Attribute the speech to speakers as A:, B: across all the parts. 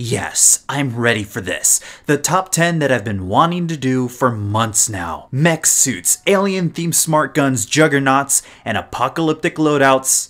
A: Yes, I'm ready for this. The top 10 that I've been wanting to do for months now. Mech suits, alien themed smart guns, juggernauts, and apocalyptic loadouts.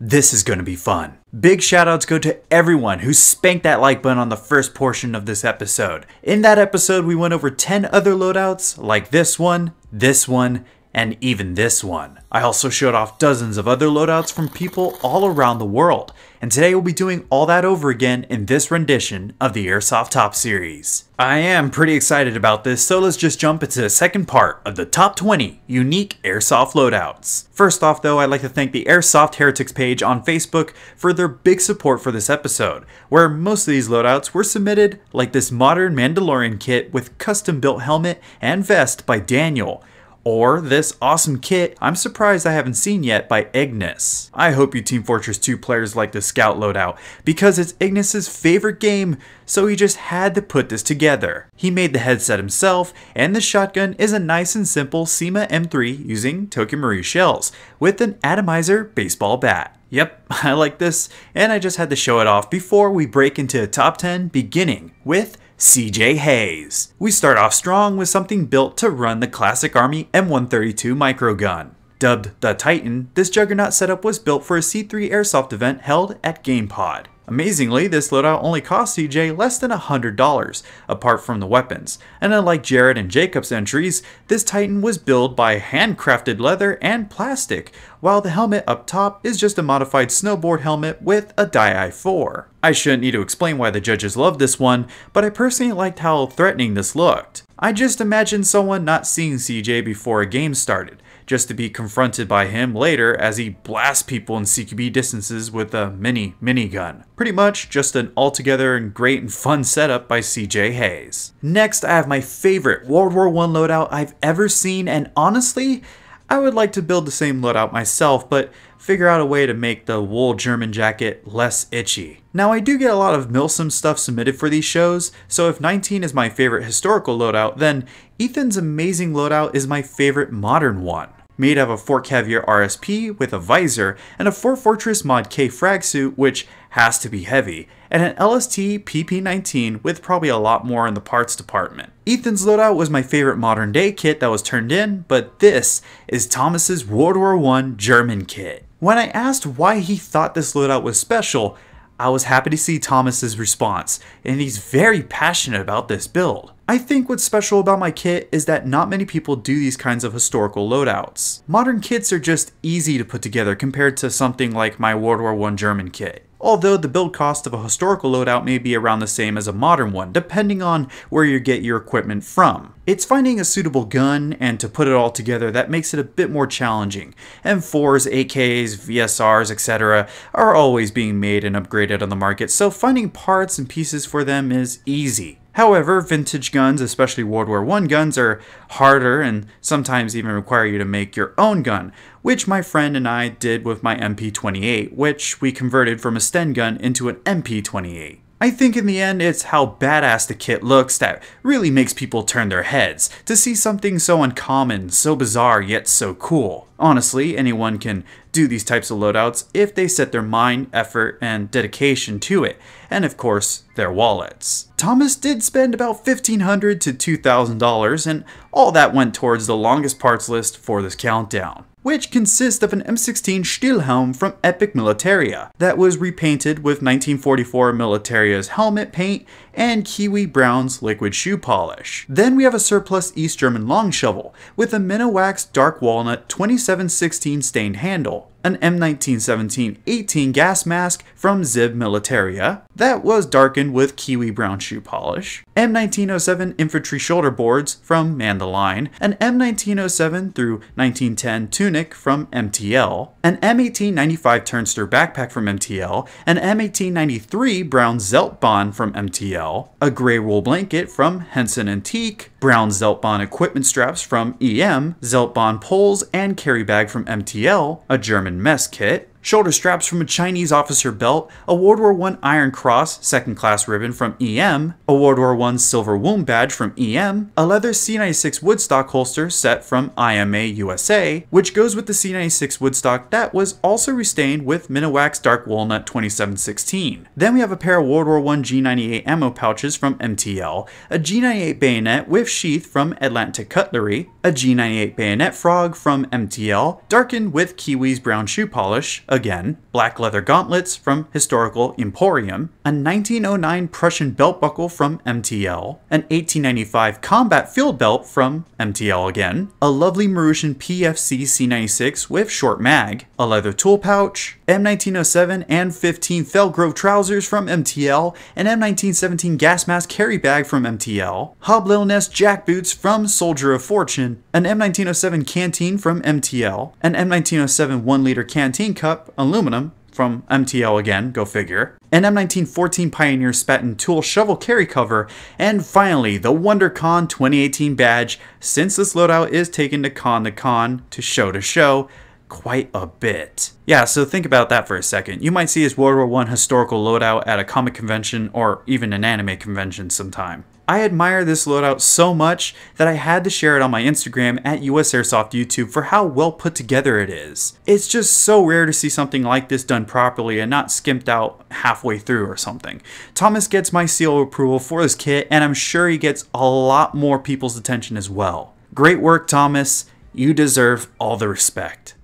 A: This is going to be fun. Big shoutouts go to everyone who spanked that like button on the first portion of this episode. In that episode, we went over 10 other loadouts, like this one, this one, and even this one. I also showed off dozens of other loadouts from people all around the world, and today we'll be doing all that over again in this rendition of the Airsoft Top Series. I am pretty excited about this, so let's just jump into the second part of the top 20 unique Airsoft loadouts. First off though, I'd like to thank the Airsoft Heretics page on Facebook for their big support for this episode, where most of these loadouts were submitted like this modern Mandalorian kit with custom built helmet and vest by Daniel, or this awesome kit I'm surprised I haven't seen yet by Ignis. I hope you Team Fortress 2 players like the Scout loadout because it's Ignis's favorite game, so he just had to put this together. He made the headset himself, and the shotgun is a nice and simple CYMA M3 using Tokyo Marui shells with an atomizer baseball bat. Yep, I like this, and I just had to show it off before we break into a top 10 beginning with CJ Hayes. We start off strong with something built to run the classic Army M132 microgun. Dubbed the Titan, this juggernaut setup was built for a C3 airsoft event held at GamePod. Amazingly, this loadout only cost CJ less than $100, apart from the weapons, and unlike Jared and Jacob's entries, this Titan was built by handcrafted leather and plastic, while the helmet up top is just a modified snowboard helmet with a Dye 4. I shouldn't need to explain why the judges loved this one, but I personally liked how threatening this looked. I just imagine someone not seeing CJ before a game started, just to be confronted by him later as he blasts people in CQB distances with a mini minigun. Pretty much just an altogether and great and fun setup by CJ Hayes. Next, I have my favorite World War I loadout I've ever seen, and honestly, I would like to build the same loadout myself, but figure out a way to make the wool German jacket less itchy. Now I do get a lot of Milsim stuff submitted for these shows, so if 19 is my favorite historical loadout, then Ethan's amazing loadout is my favorite modern one made of a Fort Caviar RSP with a visor and a Fort Fortress Mod K frag suit, which has to be heavy, and an LCT PP19 with probably a lot more in the parts department. Ethan's loadout was my favorite modern day kit that was turned in, but this is Thomas's World War I German kit. When I asked why he thought this loadout was special, I was happy to see Thomas's response, and he's very passionate about this build. I think what's special about my kit is that not many people do these kinds of historical loadouts. Modern kits are just easy to put together compared to something like my World War I German kit although the build cost of a historical loadout may be around the same as a modern one, depending on where you get your equipment from. It's finding a suitable gun and to put it all together that makes it a bit more challenging. M4s, AKs, VSRs, etc. are always being made and upgraded on the market, so finding parts and pieces for them is easy. However, vintage guns, especially World War I guns, are harder and sometimes even require you to make your own gun, which my friend and I did with my MP28, which we converted from a Sten gun into an MP28. I think in the end it's how badass the kit looks that really makes people turn their heads to see something so uncommon, so bizarre, yet so cool. Honestly, anyone can do these types of loadouts if they set their mind, effort, and dedication to it, and of course, their wallets. Thomas did spend about $1,500 to $2,000, and all that went towards the longest parts list for this countdown which consists of an M16 Stahlhelm from Epic Militaria that was repainted with 1944 Militaria's helmet paint and Kiwi Brown's liquid shoe polish. Then we have a surplus East German long shovel with a Minwax Dark Walnut 2716 stained handle, an M1917-18 gas mask from Zib Militaria that was darkened with kiwi brown shoe polish, M1907 infantry shoulder boards from Mandoline, an M1907 through 1910 tunic from MTL, an M1895 Tornister backpack from MTL, an M1893 brown Zeltbahn from MTL, a gray wool blanket from Henson Antique, brown Zeltbahn equipment straps from EM, Zeltbahn poles and carry bag from MTL, a German mess kit, shoulder straps from a Chinese officer belt, a World War I Iron Cross second class ribbon from EM, a World War I silver wound badge from EM, a leather C96 Woodstock holster set from IMA USA, which goes with the C96 Woodstock that was also restained with Minwax Dark Walnut 2716. Then we have a pair of World War I G98 ammo pouches from MTL, a G98 bayonet with sheath from Atlantic Cutlery, a G98 bayonet frog from MTL, darkened with Kiwi's brown shoe polish, again, black leather gauntlets from Historical Emporium, a 1909 Prussian belt buckle from MTL, an 1895 combat field belt from MTL again, a lovely Marushin PFC C96 with short mag, a leather tool pouch, M1907 and 15 Feldgrau trousers from MTL, an M1917 gas mask carry bag from MTL, Hob Little Nest jack boots from Soldier of Fortune, an M1907 canteen from MTL, an M1907 1 liter canteen cup, aluminum, from MTL again, go figure, an M1914 Pioneer Spaten tool shovel carry cover, and finally the WonderCon 2018 badge, since this loadout is taken to con to con, to show to show, quite a bit. Yeah, so think about that for a second. You might see his World War I historical loadout at a comic convention or even an anime convention sometime. I admire this loadout so much that I had to share it on my Instagram at US Airsoft YouTube for how well put together it is. It's just so rare to see something like this done properly and not skimped out halfway through or something. Thomas gets my seal of approval for this kit and I'm sure he gets a lot more people's attention as well. Great work Thomas, you deserve all the respect.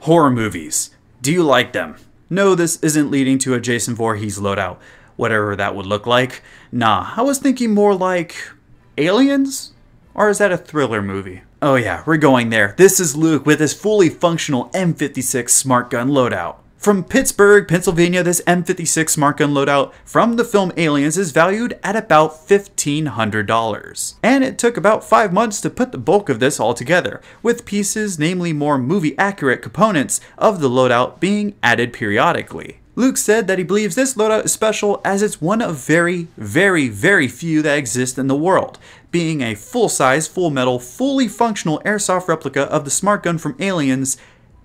A: Horror movies. Do you like them? No, this isn't leading to a Jason Voorhees loadout, whatever that would look like. Nah, I was thinking more like Aliens? Or is that a thriller movie? Oh yeah, we're going there. This is Luke with his fully functional M56 smart gun loadout. From Pittsburgh, Pennsylvania, this M56 smart gun loadout from the film Aliens is valued at about $1,500. And it took about 5 months to put the bulk of this all together, with pieces, namely more movie accurate components of the loadout being added periodically. Luke said that he believes this loadout is special as it's one of very, very, very few that exist in the world, being a full-size, full-metal, fully functional airsoft replica of the smart gun from Aliens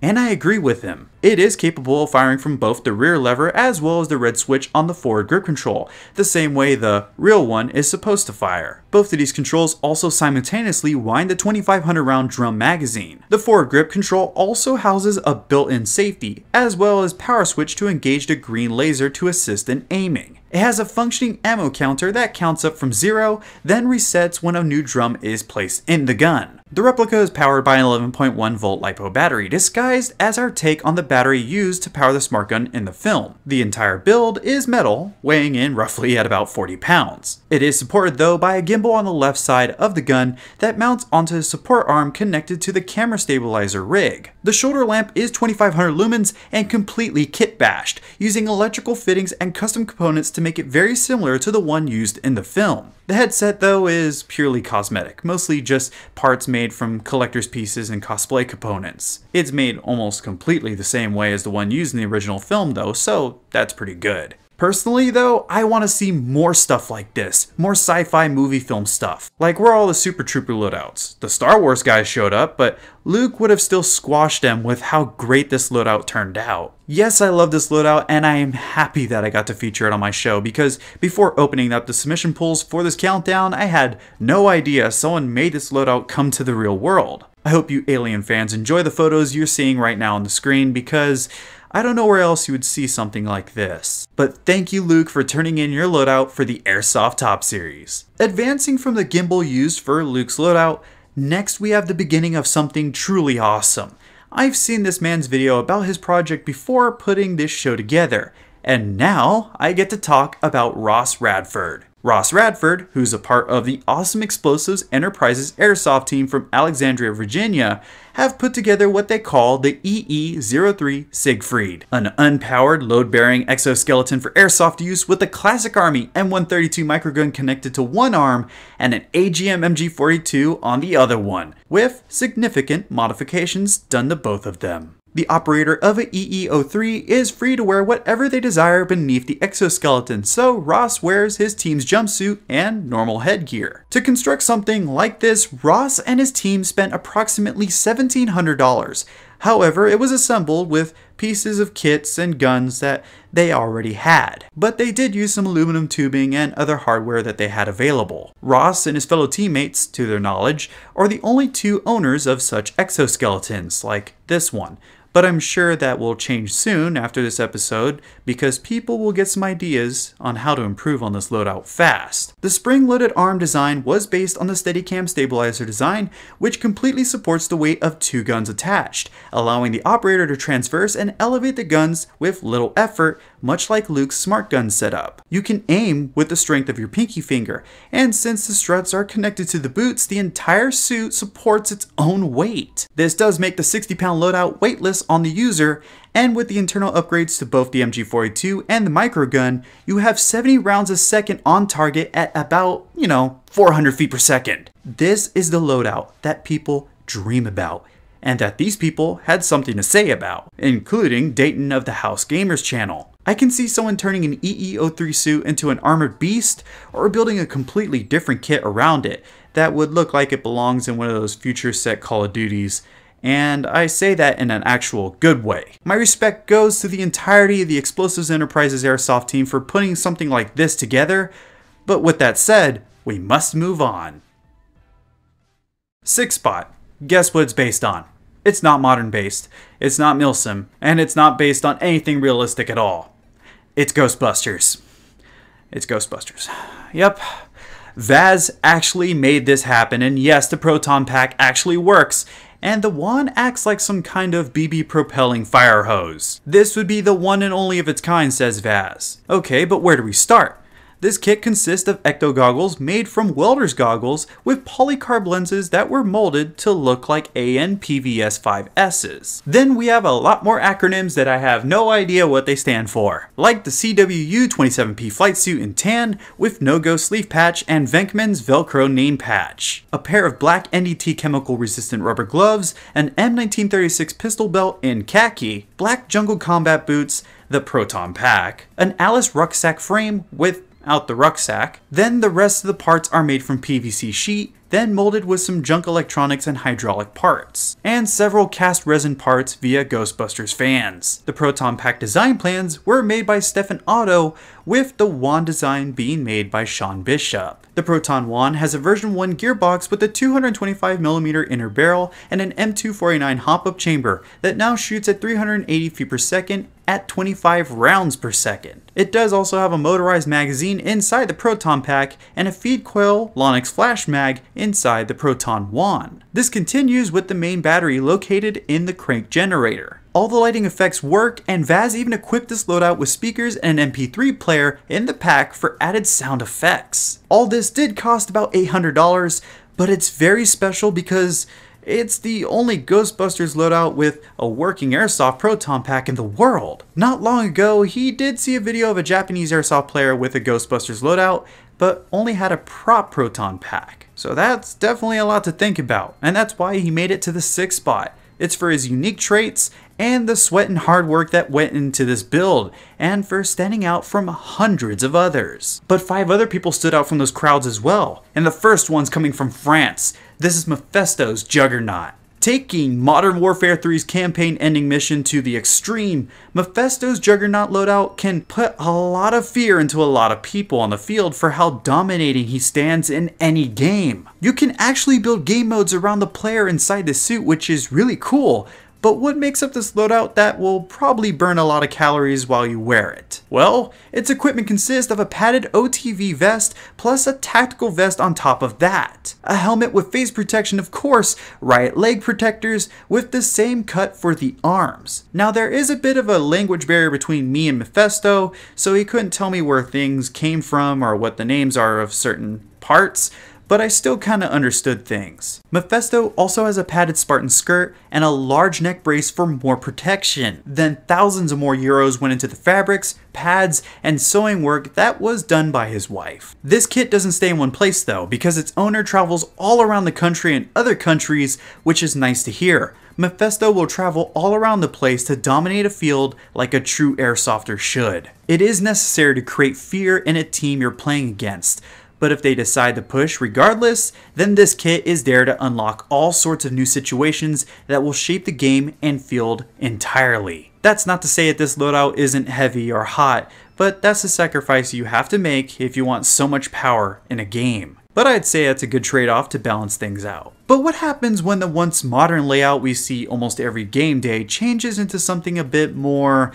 A: and I agree with him. It is capable of firing from both the rear lever as well as the red switch on the forward grip control, the same way the real one is supposed to fire. Both of these controls also simultaneously wind the 2500 round drum magazine. The forward grip control also houses a built-in safety, as well as power switch to engage the green laser to assist in aiming. It has a functioning ammo counter that counts up from zero, then resets when a new drum is placed in the gun. The replica is powered by an 11.1 volt LiPo battery, disguised as our take on the battery used to power the smart gun in the film. The entire build is metal, weighing in roughly at about 40 pounds. It is supported though by a gimbal on the left side of the gun that mounts onto a support arm connected to the camera stabilizer rig. The shoulder lamp is 2500 lumens and completely kit bashed, using electrical fittings and custom components to make it very similar to the one used in the film. The headset though is purely cosmetic, mostly just parts made from collector's pieces and cosplay components. It's made almost completely the same way as the one used in the original film though, so that's pretty good. Personally, though, I want to see more stuff like this, more sci-fi movie film stuff. Like where all the Super Trooper loadouts. The Star Wars guys showed up, but Luke would have still squashed them with how great this loadout turned out. Yes, I love this loadout, and I am happy that I got to feature it on my show because before opening up the submission pools for this countdown, I had no idea someone made this loadout come to the real world. I hope you Alien fans enjoy the photos you're seeing right now on the screen because I don't know where else you would see something like this. But thank you Luke for turning in your loadout for the Airsoft Top Series. Advancing from the gimbal used for Luke's loadout, next we have the beginning of something truly awesome. I've seen this man's video about his project before putting this show together, and now I get to talk about Ross Radford. Ross Radford, who's a part of the Awesome Explosives Enterprises airsoft team from Alexandria, Virginia, have put together what they call the EE-03 Siegfried, an unpowered load-bearing exoskeleton for airsoft use with a classic Army M132 microgun connected to one arm and an AGM MG42 on the other one, with significant modifications done to both of them. The operator of a EE-03 is free to wear whatever they desire beneath the exoskeleton, so Ross wears his team's jumpsuit and normal headgear. To construct something like this, Ross and his team spent approximately $1,700. However, it was assembled with pieces of kits and guns that they already had. But they did use some aluminum tubing and other hardware that they had available. Ross and his fellow teammates, to their knowledge, are the only two owners of such exoskeletons, like this one, but I'm sure that will change soon after this episode because people will get some ideas on how to improve on this loadout fast. The spring-loaded arm design was based on the Steadicam stabilizer design, which completely supports the weight of two guns attached, allowing the operator to transverse and elevate the guns with little effort, much like Luke's smart gun setup. You can aim with the strength of your pinky finger, and since the struts are connected to the boots, the entire suit supports its own weight. This does make the 60 pound loadout weightless on the user, and with the internal upgrades to both the MG42 and the microgun, you have 70 rounds a second on target at about, you know, 400 feet per second. This is the loadout that people dream about, and that these people had something to say about, including Dayton of the House Gamers channel. I can see someone turning an EE03 suit into an armored beast, or building a completely different kit around it that would look like it belongs in one of those future set Call of Duties and I say that in an actual good way. My respect goes to the entirety of the Explosives Enterprises Airsoft team for putting something like this together, but with that said, we must move on. Six Spot. Guess what it's based on? It's not modern based, it's not Milsim, and it's not based on anything realistic at all. It's Ghostbusters. It's Ghostbusters. Yep. Vaz actually made this happen, and yes, the proton pack actually works, and the wand acts like some kind of BB propelling fire hose. This would be the one and only of its kind, says Vaz. Okay, but where do we start? This kit consists of ecto goggles made from welder's goggles with polycarb lenses that were molded to look like AN-PVS-5Ss. Then we have a lot more acronyms that I have no idea what they stand for, like the CWU-27P flight suit in tan with no-go sleeve patch and Venkman's Velcro name patch, a pair of black NDT chemical resistant rubber gloves, an M1936 pistol belt in khaki, black jungle combat boots, the Proton Pack, an Alice rucksack frame with out the rucksack. Then the rest of the parts are made from PVC sheet, then molded with some junk electronics and hydraulic parts, and several cast resin parts via Ghostbusters fans. The Proton Pack design plans were made by Stefan Otto, with the wand design being made by Sean Bishop. The Proton Wand has a version 1 gearbox with a 225mm inner barrel and an M249 hop-up chamber that now shoots at 380 feet per second at 25 rounds per second. It does also have a motorized magazine inside the Proton Pack and a feed coil Lonex flash mag inside the Proton Wand. This continues with the main battery located in the crank generator. All the lighting effects work, and Vaz even equipped this loadout with speakers and an MP3 player in the pack for added sound effects. All this did cost about $800, but it's very special because it's the only Ghostbusters loadout with a working airsoft proton pack in the world. Not long ago, he did see a video of a Japanese airsoft player with a Ghostbusters loadout, but only had a prop proton pack. So that's definitely a lot to think about, and that's why he made it to the sixth spot. It's for his unique traits and the sweat and hard work that went into this build, and for standing out from hundreds of others. But five other people stood out from those crowds as well, and the first one's coming from France. This is Mephisto's Juggernaut. Taking Modern Warfare 3's campaign ending mission to the extreme, Mephisto's Juggernaut loadout can put a lot of fear into a lot of people on the field for how dominating he stands in any game. You can actually build game modes around the player inside the suit, which is really cool, but what makes up this loadout that will probably burn a lot of calories while you wear it? Well, its equipment consists of a padded OTV vest plus a tactical vest on top of that. A helmet with face protection of course, riot leg protectors with the same cut for the arms. Now there is a bit of a language barrier between me and Mephisto, so he couldn't tell me where things came from or what the names are of certain parts, but I still kinda understood things. Mephisto also has a padded Spartan skirt and a large neck brace for more protection. Then thousands of more euros went into the fabrics, pads, and sewing work that was done by his wife. This kit doesn't stay in one place though, because its owner travels all around the country and other countries, which is nice to hear. Mephisto will travel all around the place to dominate a field like a true airsofter should. It is necessary to create fear in a team you're playing against, But if they decide to push regardless, then this kit is there to unlock all sorts of new situations that will shape the game and field entirely. That's not to say that this loadout isn't heavy or hot, but that's a sacrifice you have to make if you want so much power in a game. But I'd say that's a good trade-off to balance things out. But what happens when the once modern layout we see almost every game day changes into something a bit more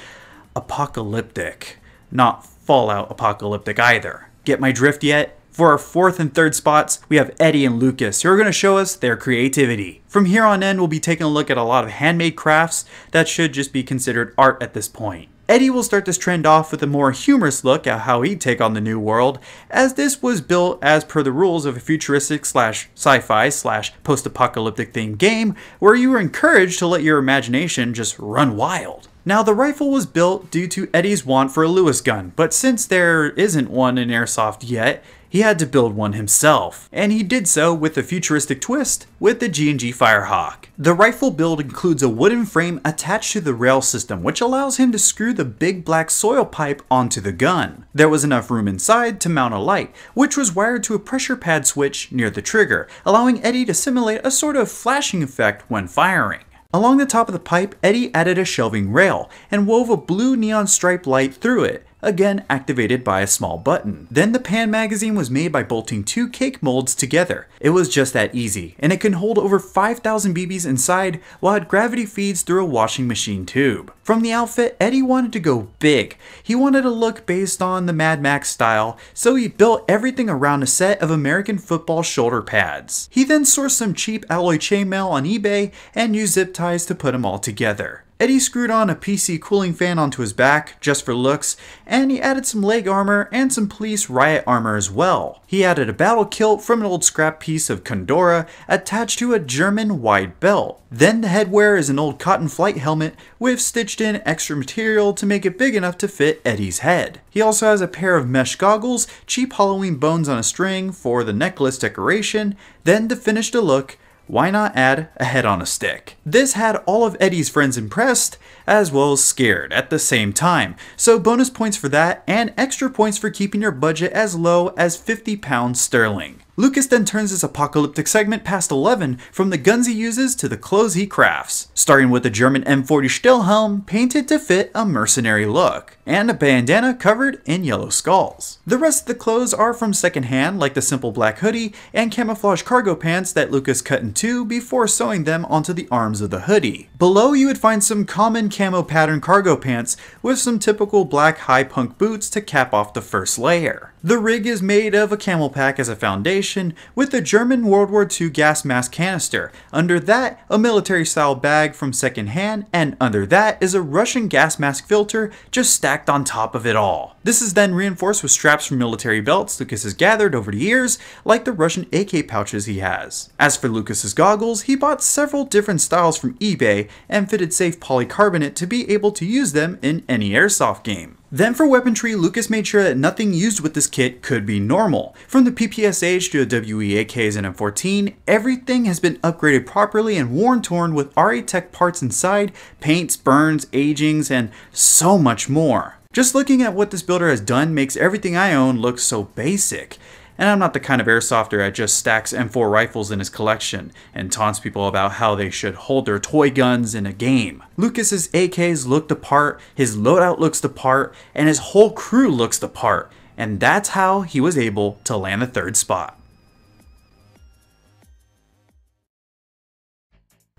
A: apocalyptic? Not Fallout apocalyptic either. Get my drift yet? For our fourth and third spots, we have Eddie and Lucas, who are going to show us their creativity. From here on in, we'll be taking a look at a lot of handmade crafts that should just be considered art at this point. Eddie will start this trend off with a more humorous look at how he'd take on the new world, as this was built as per the rules of a futuristic slash sci-fi slash post-apocalyptic themed game where you were encouraged to let your imagination just run wild. Now the rifle was built due to Eddie's want for a Lewis gun, but since there isn't one in Airsoft yet, he had to build one himself, and he did so with a futuristic twist with the G&G Firehawk. The rifle build includes a wooden frame attached to the rail system, which allows him to screw the big black soil pipe onto the gun. There was enough room inside to mount a light, which was wired to a pressure pad switch near the trigger, allowing Eddie to simulate a sort of flashing effect when firing. Along the top of the pipe, Eddie added a shelving rail and wove a blue neon stripe light through it, again activated by a small button. Then the pan magazine was made by bolting two cake molds together. It was just that easy, and it can hold over 5,000 BBs inside while it gravity feeds through a washing machine tube. From the outfit, Eddie wanted to go big. He wanted a look based on the Mad Max style, so he built everything around a set of American football shoulder pads. He then sourced some cheap alloy chainmail on eBay and used zip ties to put them all together. Eddie screwed on a PC cooling fan onto his back, just for looks, and he added some leg armor and some police riot armor as well. He added a battle kilt from an old scrap piece of Cordura attached to a German wide belt. Then the headwear is an old cotton flight helmet with stitched in extra material to make it big enough to fit Eddie's head. He also has a pair of mesh goggles, cheap Halloween bones on a string for the necklace decoration, then to finish the look, why not add a head on a stick? This had all of Eddie's friends impressed, as well as scared at the same time, so bonus points for that and extra points for keeping your budget as low as 50 pounds sterling. Lucas then turns his apocalyptic segment past 11 from the guns he uses to the clothes he crafts, starting with a German M40 Stahlhelm painted to fit a mercenary look, and a bandana covered in yellow skulls. The rest of the clothes are from secondhand like the simple black hoodie and camouflage cargo pants that Lucas cut in two before sewing them onto the arms of the hoodie. Below you would find some common camo pattern cargo pants with some typical black high punk boots to cap off the first layer. The rig is made of a camel pack as a foundation with a German World War II gas mask canister. Under that, a military style bag from secondhand, and under that is a Russian gas mask filter just stacked on top of it all. This is then reinforced with straps from military belts Lucas has gathered over the years, like the Russian AK pouches he has. As for Lucas's goggles, he bought several different styles from eBay and fitted safe polycarbonate to be able to use them in any airsoft game. Then for weaponry, Lucas made sure that nothing used with this kit could be normal. From the PPSH to the WEAKs and M14, everything has been upgraded properly and worn torn with RA Tech parts inside, paints, burns, agings, and so much more. Just looking at what this builder has done makes everything I own look so basic and I'm not the kind of airsofter that just stacks M4 rifles in his collection and taunts people about how they should hold their toy guns in a game. Lucas's AKs look the part, his loadout looks the part, and his whole crew looks the part, and that's how he was able to land the third spot.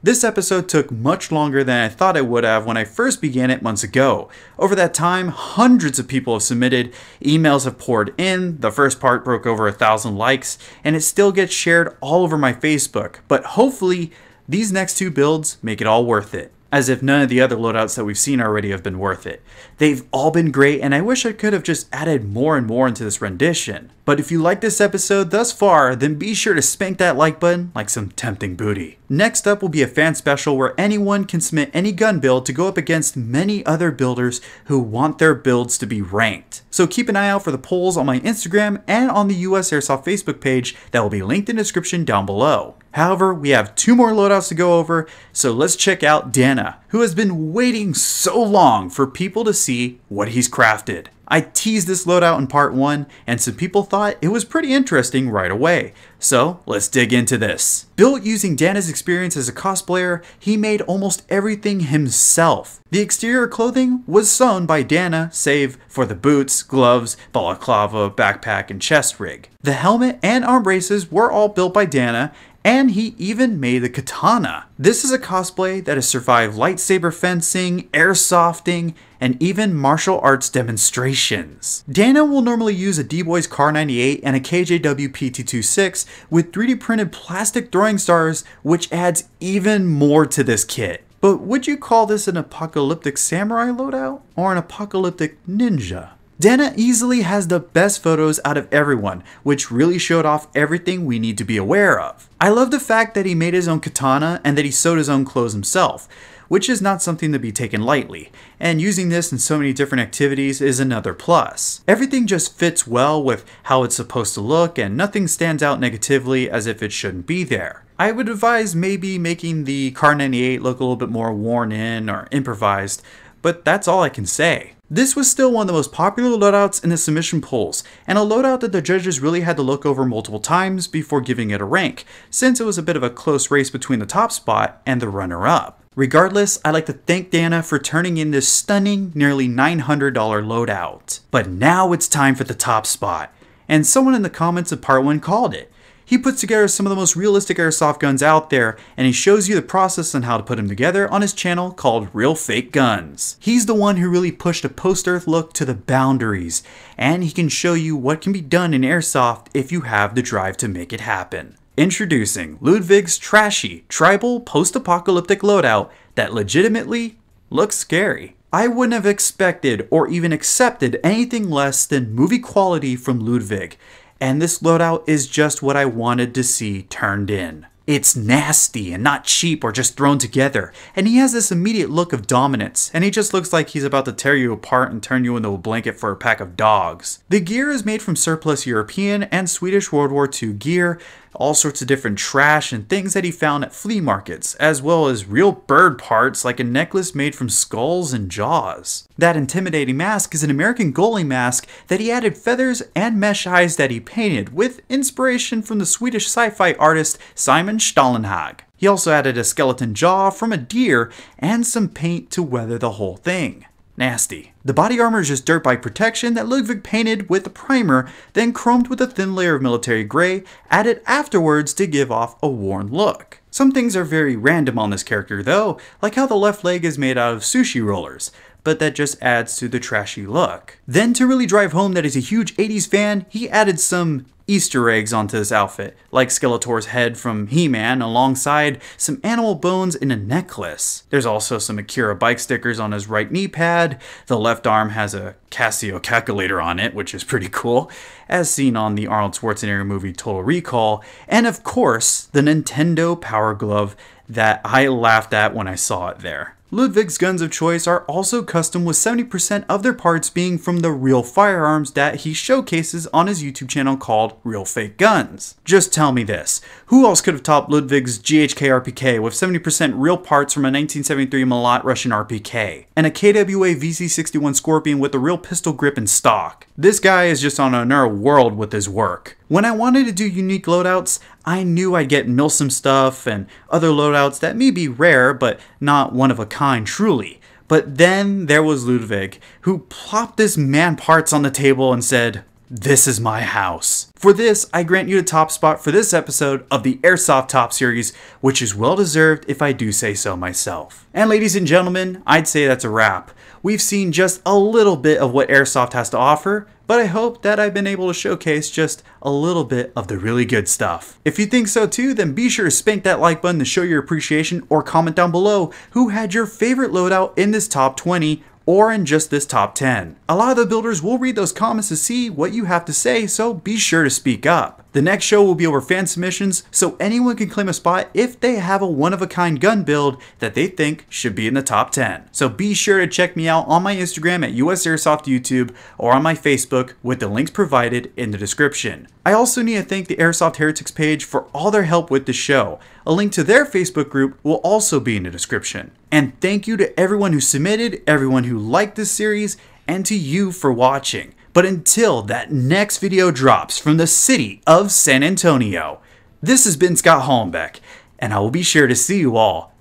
A: This episode took much longer than I thought it would have when I first began it months ago. Over that time, hundreds of people have submitted, emails have poured in, the first part broke over a thousand likes, and it still gets shared all over my Facebook. But hopefully, these next two builds make it all worth it as if none of the other loadouts that we've seen already have been worth it. They've all been great, and I wish I could have just added more and more into this rendition. But if you like this episode thus far, then be sure to spank that like button like some tempting booty. Next up will be a fan special where anyone can submit any gun build to go up against many other builders who want their builds to be ranked. So keep an eye out for the polls on my Instagram and on the US Airsoft Facebook page that will be linked in the description down below. However, we have two more loadouts to go over, so let's check out Dana, who has been waiting so long for people to see what he's crafted. I teased this loadout in part 1, and some people thought it was pretty interesting right away. So let's dig into this. Built using Dana's experience as a cosplayer, he made almost everything himself. The exterior clothing was sewn by Dana, save for the boots, gloves, balaclava, backpack, and chest rig. The helmet and arm braces were all built by Dana, and he even made a katana. This is a cosplay that has survived lightsaber fencing, airsofting, and even martial arts demonstrations. Dana will normally use a D-Boys Kar 98 and a KJW PT26 with 3D printed plastic throwing stars, which adds even more to this kit. But would you call this an apocalyptic samurai loadout or an apocalyptic ninja? Dana easily has the best photos out of everyone, which really showed off everything we need to be aware of. I love the fact that he made his own katana and that he sewed his own clothes himself, which is not something to be taken lightly, and using this in so many different activities is another plus. Everything just fits well with how it's supposed to look and nothing stands out negatively as if it shouldn't be there. I would advise maybe making the Kar 98 look a little bit more worn in or improvised, but that's all I can say. This was still one of the most popular loadouts in the submission polls, and a loadout that the judges really had to look over multiple times before giving it a rank, since it was a bit of a close race between the top spot and the runner-up. Regardless, I'd like to thank Dana for turning in this stunning, nearly $900 loadout. But now it's time for the top spot, and someone in the comments of part 1 called it. He puts together some of the most realistic airsoft guns out there, and he shows you the process on how to put them together on his channel called Real Fake Guns. He's the one who really pushed a post-earth look to the boundaries, and he can show you what can be done in airsoft if you have the drive to make it happen. Introducing Ludvig's trashy, tribal, post-apocalyptic loadout that legitimately looks scary. I wouldn't have expected or even accepted anything less than movie quality from Ludvig, and this loadout is just what I wanted to see turned in. It's nasty and not cheap or just thrown together, and he has this immediate look of dominance, and he just looks like he's about to tear you apart and turn you into a blanket for a pack of dogs. The gear is made from surplus European and Swedish World War II gear, all sorts of different trash and things that he found at flea markets, as well as real bird parts like a necklace made from skulls and jaws. That intimidating mask is an American goalie mask that he added feathers and mesh eyes that he painted, with inspiration from the Swedish sci-fi artist Simon Stålenhag. He also added a skeleton jaw from a deer and some paint to weather the whole thing. Nasty. The body armor is just dirt bike protection that Ludvig painted with a primer, then chromed with a thin layer of military gray, added afterwards to give off a worn look. Some things are very random on this character though, like how the left leg is made out of sushi rollers, but that just adds to the trashy look. Then to really drive home that he's a huge 80s fan, he added some Easter eggs onto this outfit, like Skeletor's head from He-Man alongside some animal bones in a necklace. There's also some Akira bike stickers on his right knee pad, the left arm has a Casio calculator on it, which is pretty cool, as seen on the Arnold Schwarzenegger movie Total Recall, and of course, the Nintendo Power Glove that I laughed at when I saw it there. Ludvig's guns of choice are also custom with 70% of their parts being from the real firearms that he showcases on his YouTube channel called Real Fake Guns. Just tell me this, who else could have topped Ludvig's GHK RPK with 70% real parts from a 1973 Molot Russian RPK, and a KWA VZ61 Scorpion with a real pistol grip and stock? This guy is just on another world with his work. When I wanted to do unique loadouts, I knew I'd get Milsim stuff and other loadouts that may be rare but not one of a kind truly. But then there was Ludvig, who plopped this man parts on the table and said, this is my house. For this, I grant you the top spot for this episode of the Airsoft Top series, which is well deserved if I do say so myself. And ladies and gentlemen, I'd say that's a wrap. We've seen just a little bit of what Airsoft has to offer, but I hope that I've been able to showcase just a little bit of the really good stuff. If you think so too, then be sure to spank that like button to show your appreciation or comment down below who had your favorite loadout in this top 20 or in just this top 10. A lot of the builders will read those comments to see what you have to say, so be sure to speak up. The next show will be over fan submissions, so anyone can claim a spot if they have a one of a kind gun build that they think should be in the top 10. So be sure to check me out on my Instagram at US Airsoft YouTube or on my Facebook with the links provided in the description. I also need to thank the Airsoft Heretics page for all their help with the show. A link to their Facebook group will also be in the description. And thank you to everyone who submitted, everyone who liked this series, and to you for watching. But until that next video drops from the city of San Antonio, this has been Scott Hallenbeck, and I will be sure to see you all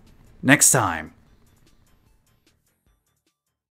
A: next time.